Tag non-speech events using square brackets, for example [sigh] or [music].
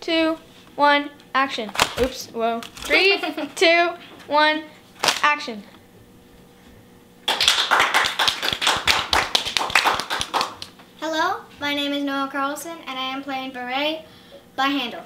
two, one, action. Oops, whoa. Three, [laughs] two, one, action. Hello, my name is Nora Carlson and I am playing Bourree by Handel.